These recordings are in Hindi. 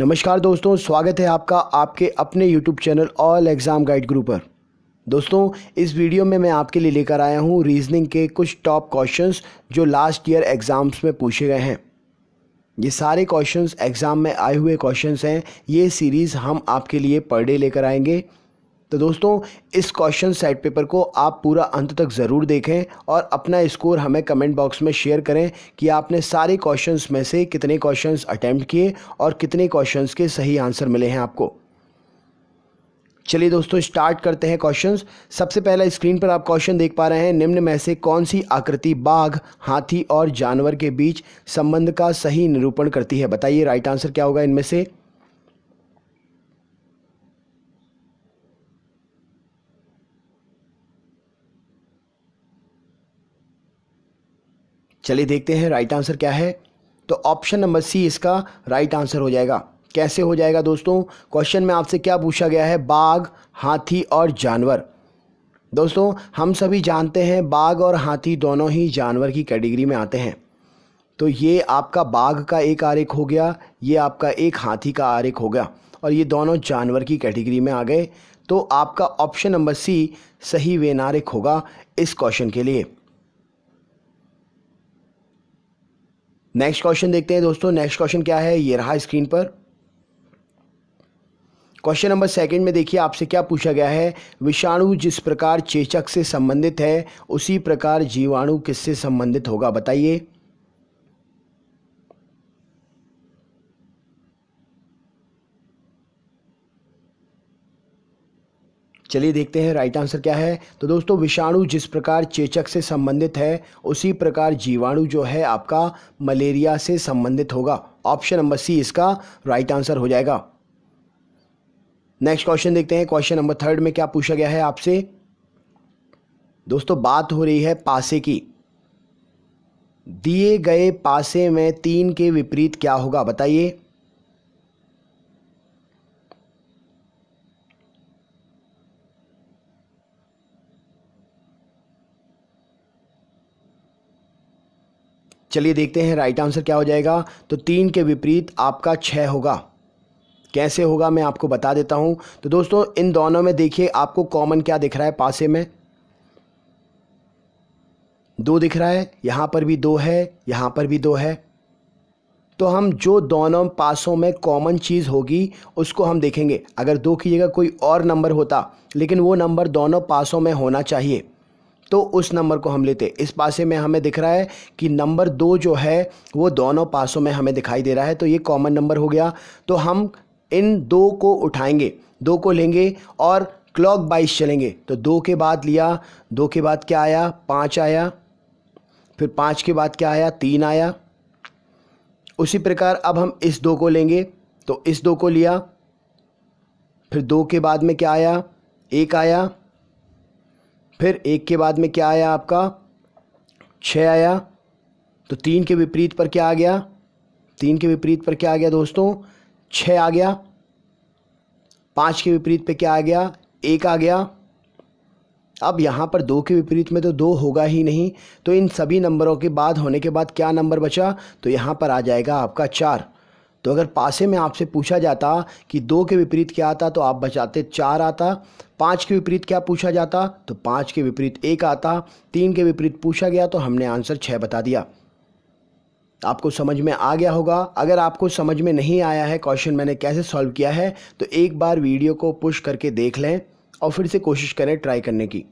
नमस्कार दोस्तों, स्वागत है आपका आपके अपने YouTube channel all exam guide group पर। दोस्तों, इस वीडियो में मैं आपके लिए लेकर आया हूँ रीजनिंग के कुछ टॉप क्वेश्चंस जो लास्ट ईयर एग्ज़ाम्स में पूछे गए हैं। ये सारे क्वेश्चंस एग्ज़ाम में आए हुए क्वेश्चंस हैं। ये सीरीज़ हम आपके लिए पर डे लेकर आएँगे। तो दोस्तों, इस क्वेश्चन सेट पेपर को आप पूरा अंत तक ज़रूर देखें और अपना स्कोर हमें कमेंट बॉक्स में शेयर करें कि आपने सारे क्वेश्चंस में से कितने क्वेश्चंस अटैम्प्ट किए और कितने क्वेश्चंस के सही आंसर मिले हैं आपको। चलिए दोस्तों स्टार्ट करते हैं क्वेश्चंस सबसे पहला स्क्रीन पर आप क्वेश्चन देख पा रहे हैं। निम्न में से कौन सी आकृति बाघ, हाथी और जानवर के बीच संबंध का सही निरूपण करती है? बताइए राइट आंसर क्या होगा इनमें से? चलिए देखते हैं राइट आंसर क्या है। तो ऑप्शन नंबर सी इसका राइट आंसर हो जाएगा। कैसे हो जाएगा दोस्तों? क्वेश्चन में आपसे क्या पूछा गया है? बाघ, हाथी और जानवर। दोस्तों, हम सभी जानते हैं बाघ और हाथी दोनों ही जानवर की कैटेगरी में आते हैं। तो ये आपका बाघ का एक आरेख हो गया, ये आपका एक हाथी का आरेख हो गया और ये दोनों जानवर की कैटेगरी में आ गए। तो आपका ऑप्शन नंबर सी सही वेनारिक होगा इस क्वेश्चन के लिए। नेक्स्ट क्वेश्चन देखते हैं दोस्तों। नेक्स्ट क्वेश्चन क्या है? ये रहा स्क्रीन पर। क्वेश्चन नंबर सेकंड में देखिए, आपसे क्या पूछा गया है? विषाणु जिस प्रकार चेचक से संबंधित है, उसी प्रकार जीवाणु किससे संबंधित होगा? बताइए। चलिए देखते हैं राइट आंसर क्या है। तो दोस्तों, विषाणु जिस प्रकार चेचक से संबंधित है, उसी प्रकार जीवाणु जो है आपका मलेरिया से संबंधित होगा। ऑप्शन नंबर सी इसका राइट आंसर हो जाएगा। नेक्स्ट क्वेश्चन देखते हैं। क्वेश्चन नंबर थर्ड में क्या पूछा गया है आपसे? दोस्तों, बात हो रही है पासे की। दिए गए पासे में तीन के विपरीत क्या होगा, बताइए। चलिए देखते हैं राइट आंसर क्या हो जाएगा। तो तीन के विपरीत आपका छः होगा। कैसे होगा मैं आपको बता देता हूँ। तो दोस्तों, इन दोनों में देखिए, आपको कॉमन क्या दिख रहा है पासे में? दो दिख रहा है, यहाँ पर भी दो है, यहाँ पर भी दो है। तो हम जो दोनों पासों में कॉमन चीज़ होगी, उसको हम देखेंगे। अगर दो की जगह कोई और नंबर होता, लेकिन वो नंबर दोनों पासों में होना चाहिए। तो उस नंबर को हम लेते इस पासे में हमें दिख रहा है कि नंबर दो जो है, वो दोनों पासों में हमें दिखाई दे रहा है। तो ये कॉमन नंबर हो गया। तो हम इन दो को उठाएँगे। दो को लेंगे और क्लॉक बाइस चलेंगे। तो दो के बाद लिया। दो के बाद क्या आया? पाँच आया। फिर पाँच के बाद क्या आया? तीन आया। उसी प्रकार अब हम इस दो को लेंगे। तो इस दो को लिया। फिर दो के बाद में क्या आया? एक आया। फिर एक के बाद में क्या आया आपका? छः आया। तो तीन के विपरीत पर क्या आ गया? तीन के विपरीत पर क्या आ गया दोस्तों? छः आ गया। पाँच के विपरीत पे क्या आ गया? एक आ गया। अब यहाँ पर दो के विपरीत में तो दो होगा ही नहीं। तो इन सभी नंबरों के बाद होने के बाद क्या नंबर बचा? तो यहाँ पर आ जाएगा आपका चार। तो अगर पासे में आपसे पूछा जाता कि दो के विपरीत क्या आता तो आप बचाते चार आता। पाँच के विपरीत क्या पूछा जाता तो पाँच के विपरीत एक आता। तीन के विपरीत पूछा गया तो हमने आंसर छः बता दिया। आपको समझ में आ गया होगा। अगर आपको समझ में नहीं आया है, क्वेश्चन मैंने कैसे सॉल्व किया है तो एक बार वीडियो को पुश करके देख लें और फिर से कोशिश करें ट्राई करने की।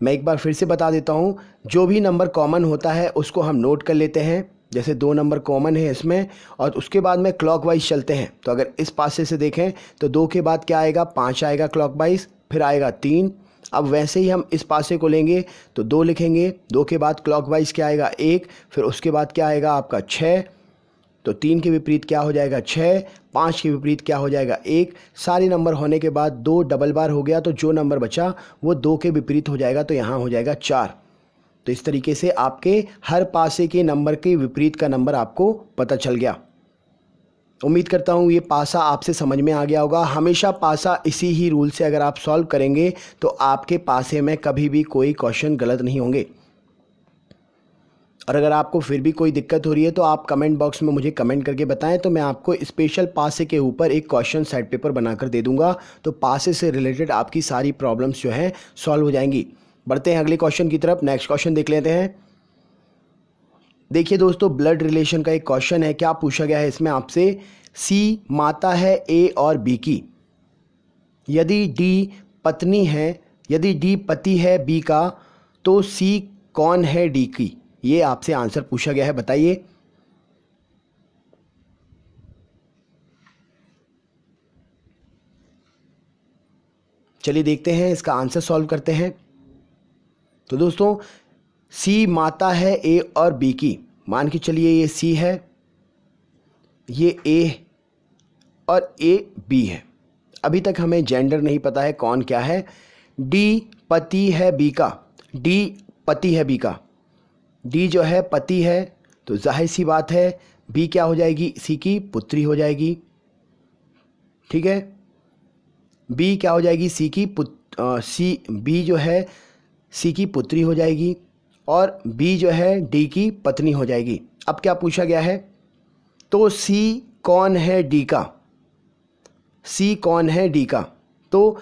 मैं एक बार फिर से बता देता हूँ, जो भी नंबर कॉमन होता है, उसको हम नोट कर लेते हैं। जैसे दो नंबर कॉमन है इसमें, और उसके बाद में क्लॉक वाइज चलते हैं। तो अगर इस पासे से देखें तो दो के बाद क्या आएगा? पाँच आएगा क्लॉक वाइज फिर आएगा तीन। अब वैसे ही हम इस पासे को लेंगे तो दो लिखेंगे। दो के बाद क्लॉक वाइज क्या आएगा? एक। फिर उसके बाद क्या आएगा आपका? छः तो तीन के विपरीत क्या हो जाएगा? छः पाँच के विपरीत क्या हो जाएगा? एक। सारे नंबर होने के बाद दो डबल बार हो गया तो जो नंबर बचा, वो दो के विपरीत हो जाएगा तो यहाँ हो जाएगा चार। तो इस तरीके से आपके हर पासे के नंबर के विपरीत का नंबर आपको पता चल गया। उम्मीद करता हूँ ये पासा आपसे समझ में आ गया होगा। हमेशा पासा इसी ही रूल से अगर आप सॉल्व करेंगे तो आपके पासे में कभी भी कोई क्वेश्चन गलत नहीं होंगे। और अगर आपको फिर भी कोई दिक्कत हो रही है तो आप कमेंट बॉक्स में मुझे कमेंट करके बताएँ तो मैं आपको स्पेशल पासे के ऊपर एक क्वेश्चन सेट पेपर बनाकर दे दूँगा। तो पासे से रिलेटेड आपकी सारी प्रॉब्लम्स जो हैं सॉल्व हो जाएँगी। बढ़ते हैं अगले क्वेश्चन की तरफ़ नेक्स्ट क्वेश्चन देख लेते हैं। देखिए दोस्तों ब्लड रिलेशन का एक क्वेश्चन है, क्या पूछा गया है इसमें आपसे? सी माता है ए और बी की। यदि डी पत्नी है, यदि डी पति है बी का तो सी कौन है डी की? ये आपसे आंसर पूछा गया है, बताइए। चलिए देखते हैं, इसका आंसर सॉल्व करते हैं। तो दोस्तों सी माता है ए और बी की। मान के चलिए ये सी है, ये ए और ए बी है। अभी तक हमें जेंडर नहीं पता है कौन क्या है। डी पति है बी का। डी पति है बी का। डी जो है पति है तो ज़ाहिर सी बात है बी क्या हो जाएगी? सी की पुत्री हो जाएगी। ठीक है? बी क्या हो जाएगी? सी की पुत सी बी जो है सी की पुत्री हो जाएगी और बी जो है डी की पत्नी हो जाएगी। अब क्या पूछा गया है? तो सी कौन है डी का? सी कौन है डी का? तो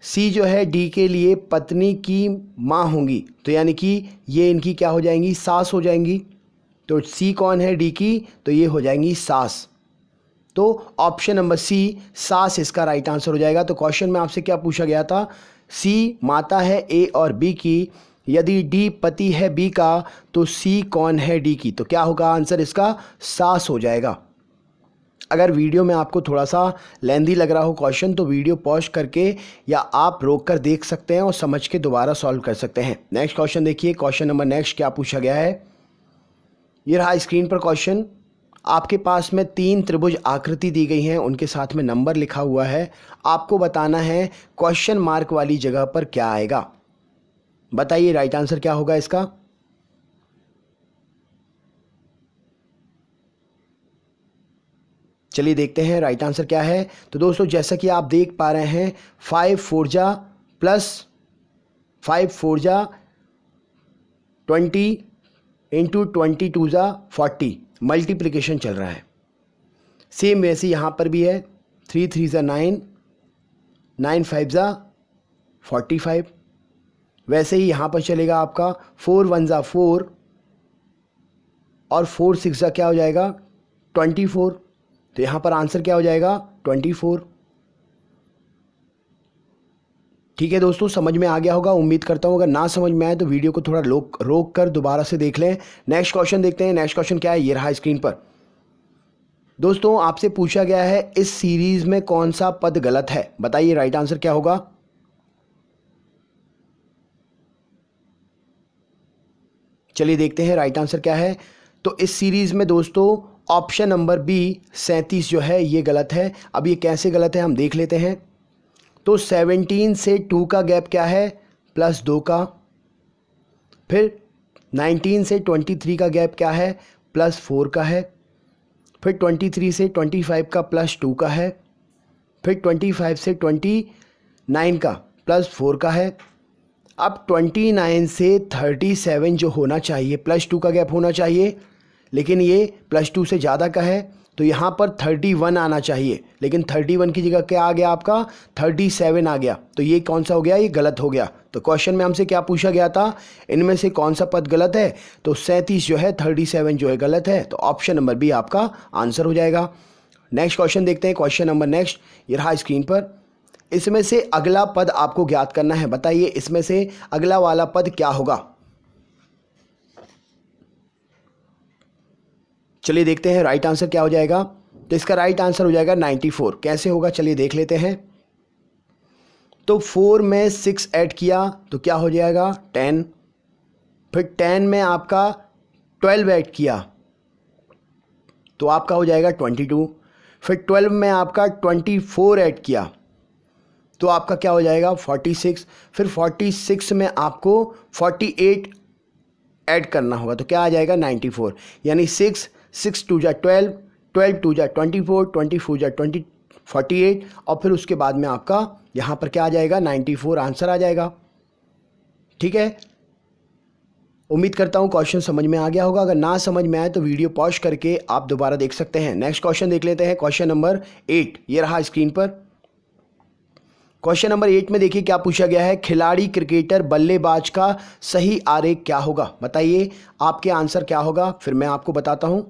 सी जो है डी के लिए पत्नी की माँ होंगी। तो यानी कि ये इनकी क्या हो जाएँगी? सास हो जाएँगी। तो सी कौन है डी की? तो ये हो जाएँगी सास। तो ऑप्शन नंबर सी, सास इसका राइट आंसर हो जाएगा। तो क्वेश्चन में आपसे क्या पूछा गया था? सी माता है ए और बी की। यदि डी पति है बी का तो सी कौन है डी की? तो क्या होगा आंसर इसका? सास हो जाएगा। अगर वीडियो में आपको थोड़ा सा लेंदी लग रहा हो क्वेश्चन तो वीडियो पॉज करके या आप रोक कर देख सकते हैं और समझ के दोबारा सॉल्व कर सकते हैं। नेक्स्ट क्वेश्चन देखिए, क्वेश्चन नंबर नेक्स्ट क्या पूछा गया है? ये रहा स्क्रीन पर क्वेश्चन। आपके पास में तीन त्रिभुज आकृति दी गई हैं, उनके साथ में नंबर लिखा हुआ है। आपको बताना है क्वेश्चन मार्क वाली जगह पर क्या आएगा। बताइए राइट आंसर क्या होगा इसका? चलिए देखते हैं राइट आंसर क्या है। तो दोस्तों, जैसा कि आप देख पा रहे हैं five fours are plus five fours are twenty into twenty two are forty multiplication चल रहा है। सेम वैसे यहाँ पर भी है। Three three are nine nine five are forty five वैसे ही यहाँ पर चलेगा आपका। फोर वन ज़ा फोर और फोर सिक्स ज़ा क्या हो जाएगा? ट्वेंटी फोर तो यहाँ पर आंसर क्या हो जाएगा? ट्वेंटी फोर ठीक है दोस्तों, समझ में आ गया होगा, उम्मीद करता हूँ, अगर ना समझ में आए तो वीडियो को थोड़ा रोक रोक कर दोबारा से देख लें। नेक्स्ट क्वेश्चन देखते हैं। नेक्स्ट क्वेश्चन क्या है? ये रहा स्क्रीन पर। दोस्तों, आपसे पूछा गया है, इस सीरीज़ में कौन सा पद गलत है? बताइए राइट आंसर क्या होगा? चलिए देखते हैं राइट आंसर क्या है? तो इस सीरीज़ में दोस्तों ऑप्शन नंबर बी सैंतीस जो है, ये गलत है। अब ये कैसे गलत है, हम देख लेते हैं। तो सेवनटीन से टू का गैप क्या है? प्लस दो का। फिर नाइनटीन से ट्वेंटी थ्री का गैप क्या है? प्लस फोर का है। फिर ट्वेंटी थ्री से ट्वेंटी फाइव का प्लस टू का है। फिर ट्वेंटी फाइव से ट्वेंटी नाइन का प्लस फोर का है। अब ट्वेंटी नाइन से थर्टी सेवन जो होना चाहिए प्लस टू का गैप होना चाहिए, लेकिन ये प्लस टू से ज़्यादा का है। तो यहाँ पर थर्टी वन आना चाहिए। लेकिन थर्टी वन की जगह क्या आ गया आपका? थर्टी सेवन आ गया। तो ये कौन सा हो गया? ये गलत हो गया। तो क्वेश्चन में हमसे क्या पूछा गया था? इनमें से कौन सा पद गलत है? तो सैंतीस जो है, थर्टी सेवन जो है गलत है। तो ऑप्शन नंबर बी आपका आंसर हो जाएगा। नेक्स्ट क्वेश्चन देखते हैं। Question number next. ये रहा स्क्रीन पर। इसमें से अगला पद आपको ज्ञात करना है। बताइए, इसमें से अगला वाला पद क्या होगा? चलिए देखते हैं राइट आंसर क्या हो जाएगा। तो इसका राइट आंसर हो जाएगा नाइन्टी फोर कैसे होगा? चलिए देख लेते हैं। तो फोर में सिक्स ऐड किया तो क्या हो जाएगा? टेन फिर टेन में आपका ट्वेल्व ऐड किया तो आपका हो जाएगा ट्वेंटी टू फिर ट्वेल्व में आपका ट्वेंटी फोर ऐड किया तो आपका क्या हो जाएगा? फोर्टी सिक्स फिर फोर्टी सिक्स में आपको फोर्टी एट ऐड करना होगा तो क्या आ जाएगा? नाइन्टी फोर यानी six six two are twelve twelve two are twenty four twenty four are twenty forty eight और फिर उसके बाद में आपका यहाँ पर क्या आ जाएगा? नाइन्टी फोर आंसर आ जाएगा। ठीक है? उम्मीद करता हूँ क्वेश्चन समझ में आ गया होगा। अगर ना समझ में आए तो वीडियो पॉज करके आप दोबारा देख सकते हैं। नेक्स्ट क्वेश्चन देख लेते हैं। Question number eight. ये रहा स्क्रीन पर। क्वेश्चन नंबर एट में देखिए क्या पूछा गया है? खिलाड़ी क्रिकेटर बल्लेबाज का सही आरेख क्या होगा? बताइए, आपके आंसर क्या होगा? फिर मैं आपको बताता हूँ।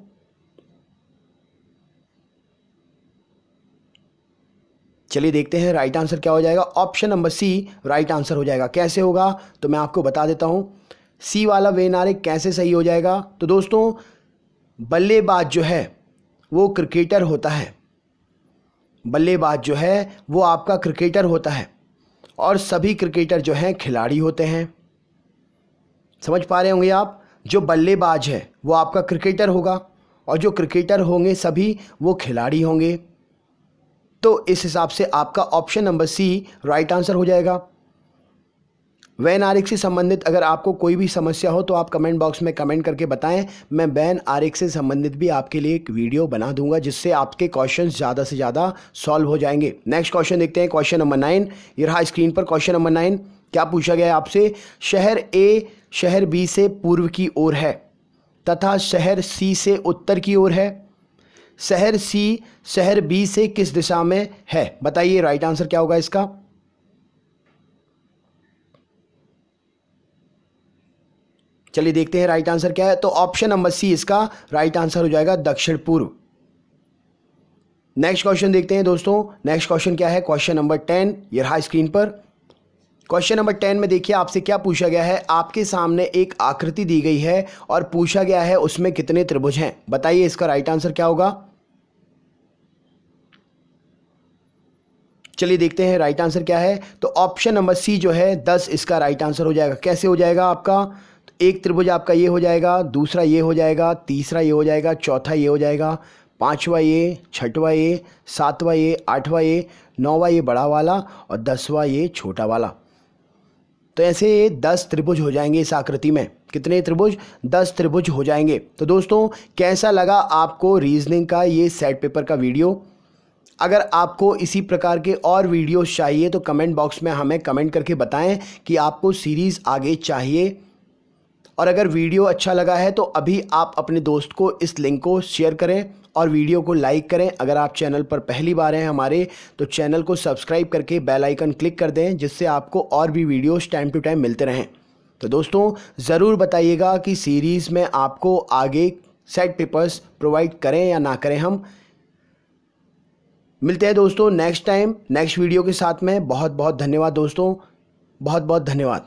चलिए देखते हैं राइट आंसर क्या हो जाएगा। Option number C right answer हो जाएगा। कैसे होगा? तो मैं आपको बता देता हूँ। सी वाला वेन आरेख कैसे सही हो जाएगा? तो दोस्तों, बल्लेबाज जो है, वो क्रिकेटर होता है। बल्लेबाज जो है, वो आपका क्रिकेटर होता है। और सभी क्रिकेटर जो हैं, खिलाड़ी होते हैं। समझ पा रहे होंगे आप? जो बल्लेबाज है, वो आपका क्रिकेटर होगा। और जो क्रिकेटर होंगे सभी, वो खिलाड़ी होंगे। तो इस हिसाब से आपका option number C right answer हो जाएगा। वैन आर से संबंधित अगर आपको कोई भी समस्या हो तो आप कमेंट बॉक्स में कमेंट करके बताएँ। मैं वैन आर से संबंधित भी आपके लिए एक वीडियो बना दूँगा, जिससे आपके क्वेश्चन ज़्यादा से ज़्यादा सॉल्व हो जाएँगे। नेक्स्ट क्वेश्चन देखते हैं क्वेश्चन नंबर नाइन ये रहा स्क्रीन पर क्वेश्चन नंबर नाइन क्या पूछा गया आपसे? शहर ए शहर बी से पूर्व की ओर है, तथा शहर सी से उत्तर की ओर है। शहर सी शहर बी से किस दिशा में है? बताइए राइट आंसर क्या होगा इसका? चलिए देखते हैं राइट आंसर क्या है। तो ऑप्शन नंबर सी इसका राइट आंसर हो जाएगा दक्षिण पूर्व। नेक्स्ट क्वेश्चन देखते हैं दोस्तों। नेक्स्ट क्वेश्चन क्या है? क्वेश्चन नंबर टेन ये रहा स्क्रीन पर। क्वेश्चन नंबर टेन में देखिए, आपसे क्या पूछा गया है? आपके सामने एक आकृति दी गई है और पूछा गया है उसमें कितने त्रिभुज हैं? बताइए इसका राइट आंसर क्या होगा? चलिए देखते हैं राइट आंसर क्या है। तो ऑप्शन नंबर सी जो है, दस इसका राइट आंसर हो जाएगा। कैसे हो जाएगा आपका? तो एक त्रिभुज आपका ये हो जाएगा, दूसरा ये हो जाएगा, तीसरा ये हो जाएगा, चौथा ये हो जाएगा, पाँचवा ये, छठवा ये, सातवा ये, आठवा ये, नौवा ये बड़ा वाला और दसवा ये छोटा वाला। तो ऐसे ये दस त्रिभुज हो जाएँगे इस आकृति में। कितने त्रिभुज? दस त्रिभुज हो जाएँगे। तो दोस्तों, कैसा लगा आपको रीजनिंग का ये सेट पेपर का वीडियो अगर आपको इसी प्रकार के और वीडियोस चाहिए तो कमेंट बॉक्स में हमें कमेंट करके बताएँ कि आपको सीरीज़ आगे चाहिए। और अगर वीडियो अच्छा लगा है तो अभी आप अपने दोस्त को इस लिंक को शेयर करें और वीडियो को लाइक करें। अगर आप चैनल पर पहली बार हैं हमारे तो चैनल को सब्सक्राइब करके बेल आइकन क्लिक कर दें, जिससे आपको और भी वीडियोस टाइम टू टाइम मिलते रहें। तो दोस्तों, ज़रूर बताइएगा कि सीरीज़ में आपको आगे सेट पेपर्स प्रोवाइड करें या ना करें हम। मिलते हैं दोस्तों नेक्स्ट टाइम नेक्स्ट वीडियो के साथ में। बहुत बहुत धन्यवाद दोस्तों। बहुत बहुत धन्यवाद।